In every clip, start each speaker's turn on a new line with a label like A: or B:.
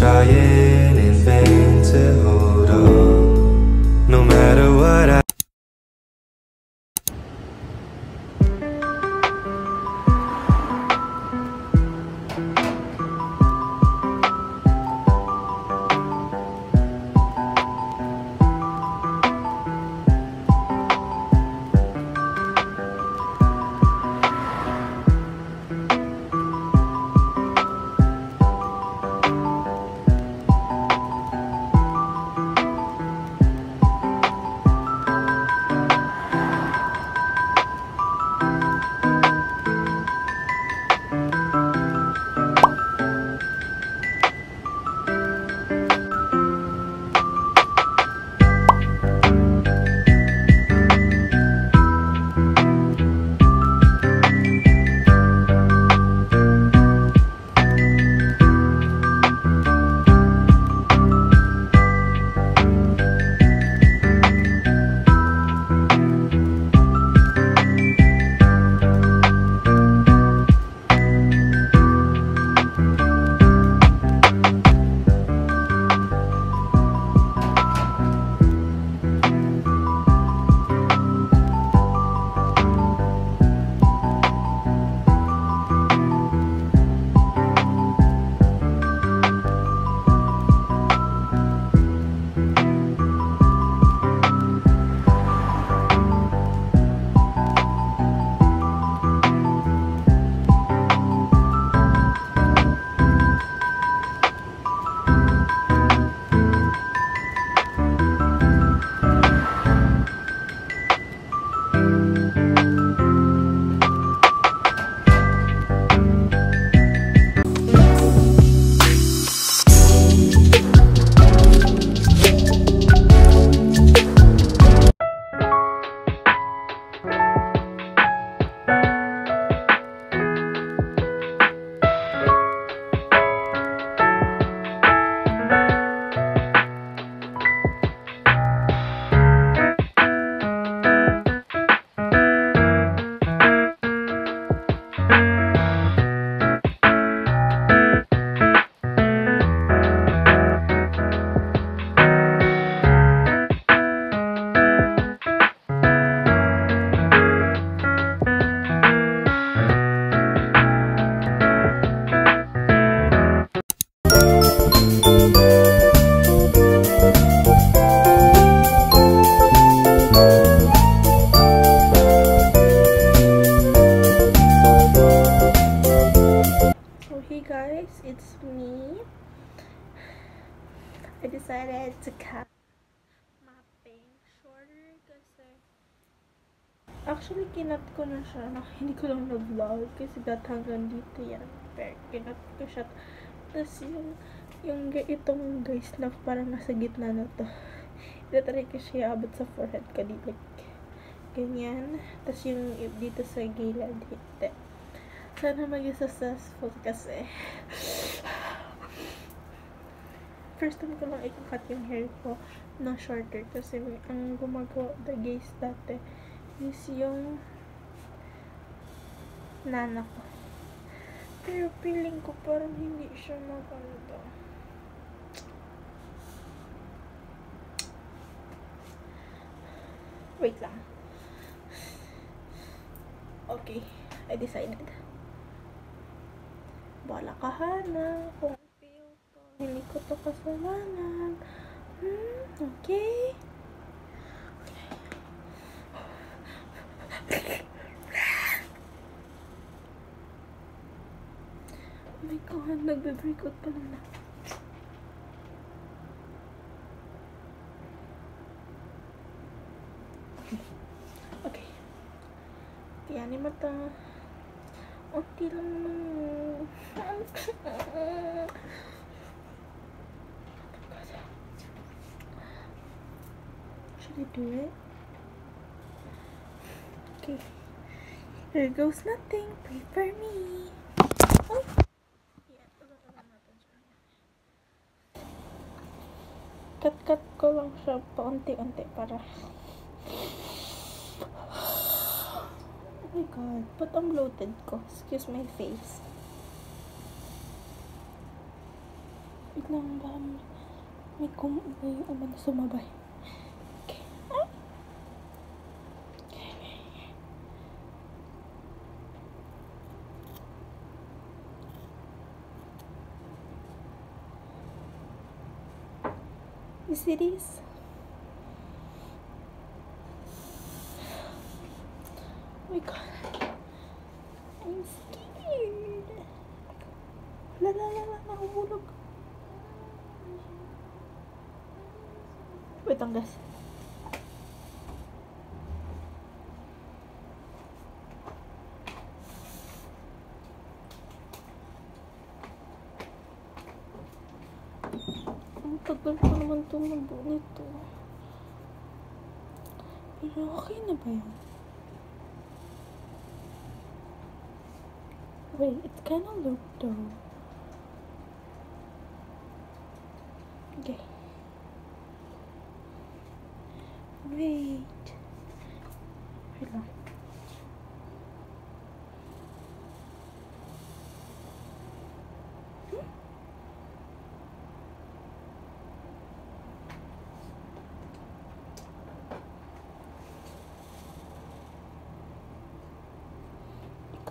A: 沙耶 ko na siya na hindi ko lang na-vlog kasi dat hanggang dito yan. Pero kinat ko siya. Tapos yung yung itong guys na parang nasa gitna na to. Itatry ko siya abot sa forehead ko dito ganyan. Tapos yung dito sa gilid dito sana maging successful kasi. First time ko lang ikakat yung hair ko na shorter kasi ang gumagawa the guys dati is yung nana ko. Pero feeling ko parang hindi siya maganda. Wait lang. Okay I decided. Bala ka hana. Kung hindi ko to kasalanan. Hmm, okay. Oh nagbe-break out pa lang. Okay. Kaya ni mata. Okay lang naman. Should I do it? Okay. Here goes nothing. Pray for me. Oh. Lang siya paunti-unti para Oh my god, ba't ang bloated ko? Excuse my face. Wait lang, baka may kum... may umano sumabay. This? Oh my god. I'm scared. La la la la, nahulog. Wait lang guys. Ang tagal tumubo nito. Pero okay na ba yun? Wait, it's kind of look though. Okay. Wait. Wait lang.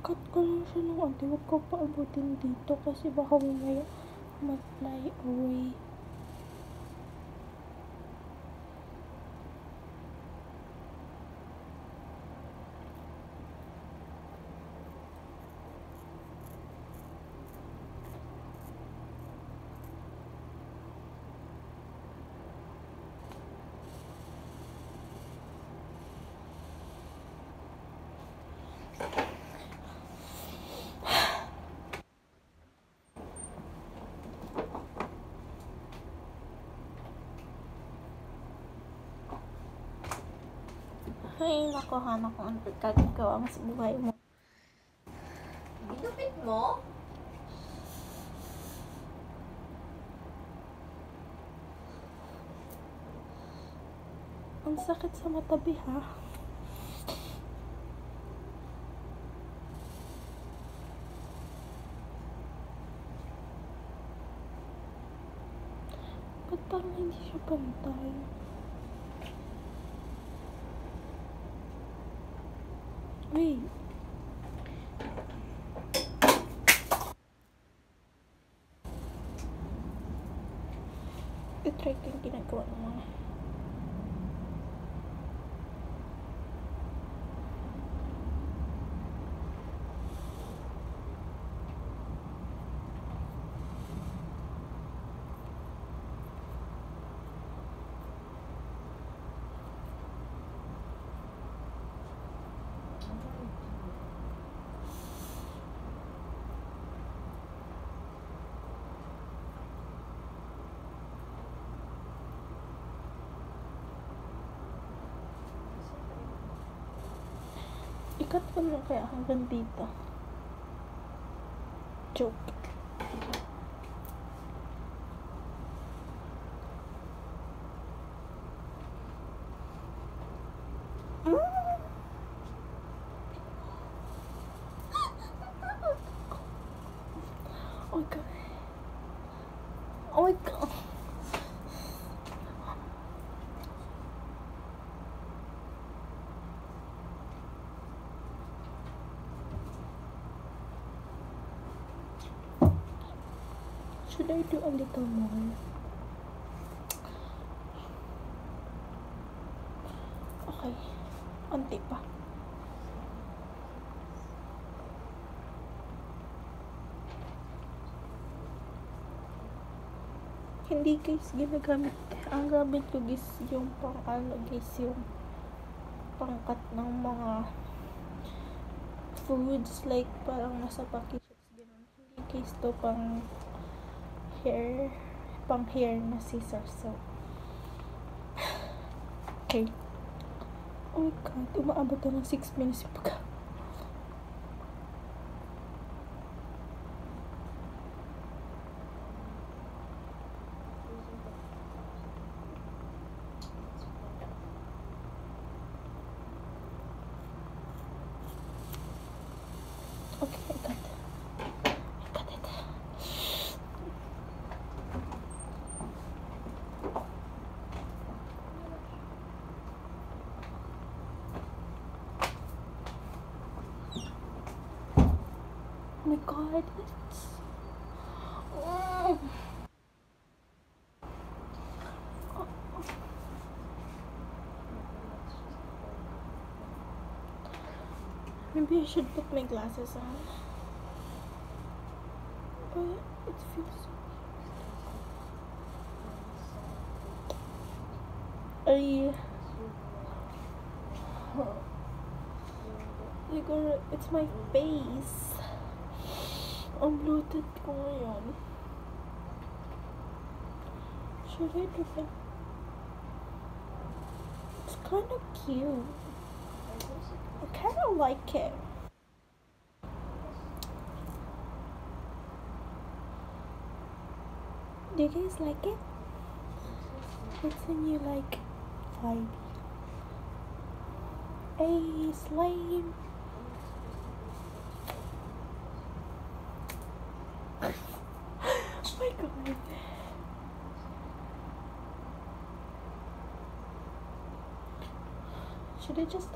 A: Ikakat ko lang siya ng ante. Huwag ko paabutin dito kasi baka mamaya mag-fly away. Ay, naku, hana kung ano gagawa mo sa buhay mo.
B: Binupit mo?
A: Ang sakit sa matabi, ha? Ba't parang hindi siya pantay? trekking kinagawa ng mga ikat ko na kaya hanggang dito. Joke. Oh my god. Oh my god. Should I do a little more? Okay. Unti pa. Hindi guys, ginagamit. Ang gamit ko guys, yung pang ano guys, yung pangkat ng mga foods like parang nasa package ganun. Hindi guys to pang hair, pang hair na scissors. So, okay. Oh my god, umaabot na ng 6 minutes yung pagka. Okay, I it. I got it. Oh my god. Oh. Maybe I should put my glasses on. Oh, but it feels so I siguro it's my face. Ang bloated ko ngayon. Should I do that? It's kind of cute. I kind of like it. Do you guys like it? What's the new like vibe? Hey, slime. oh my god.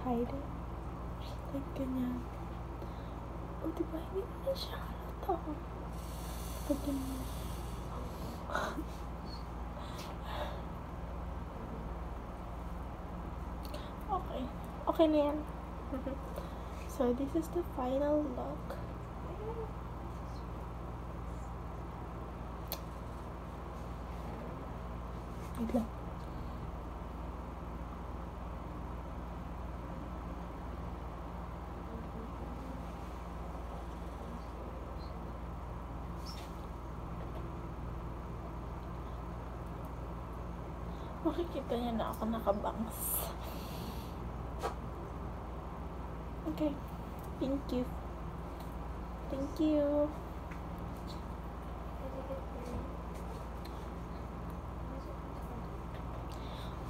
A: Should I hide it? Like ganyan. O, diba? Hindi mo na siya halata. Pag ganyan. Okay. Okay na yan. so, this is the final look. Wait lang. Niya na ako nakabangs. Okay. Thank you. Thank you.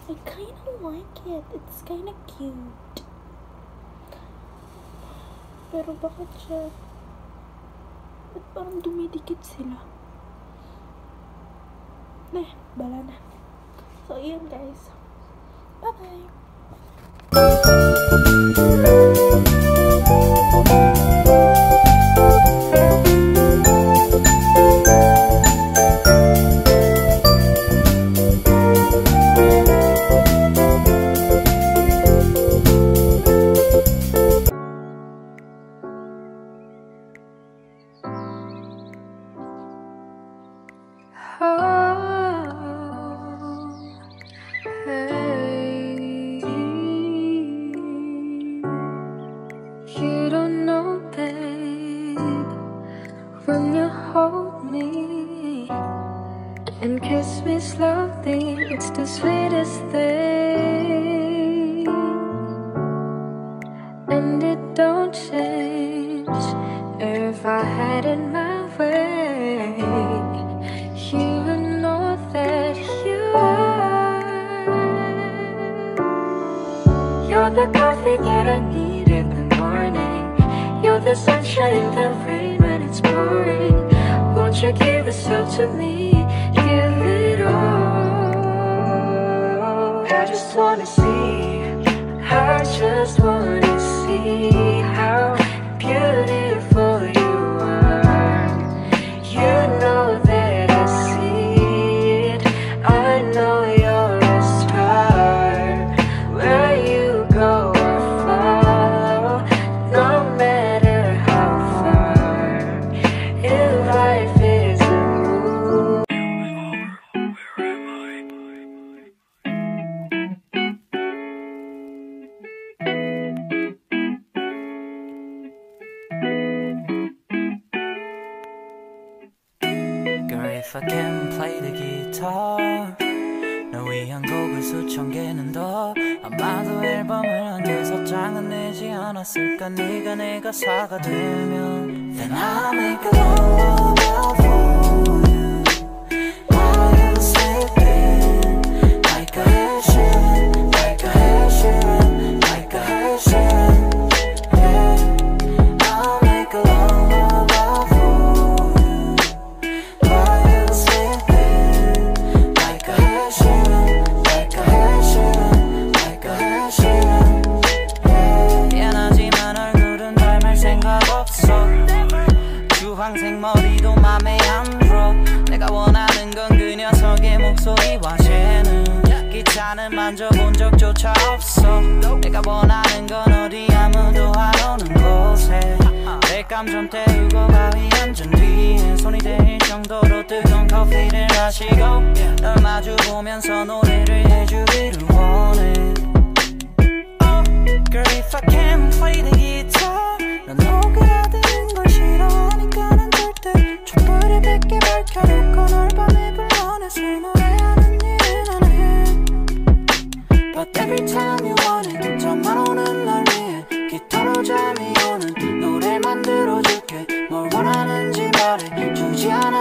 A: I kind of like it. It's kind of cute. Pero bakit siya... Ba't parang dumidikit sila? Nah, bala na. So, yun guys. Bye-bye!
B: You when you hold me and kiss me slowly, it's the sweetest thing. And it don't change. If I had it my way, you would know that you are. You're the coffee that I The sunshine in the rain when it's pouring. Won't you give yourself to me? Give it all. I just wanna see. I just wanna see how beautiful
C: 않았을까 네가 내 가 사가 되면 Then I'll make a lullaby 닭감 좀 때우고 바위 앉은 뒤에 손이 닿을 정도로 뜨거운 커피를 마시고 널 마주보면서 노래를 해주기를 원해. Oh, Girl if I can play the guitar 난 오그라드는 걸 싫어하니까 난 절대 촛불을 밝게 밝혀놓고 널 밤에 불러내서 노래하는 일은 안해. But every time you trying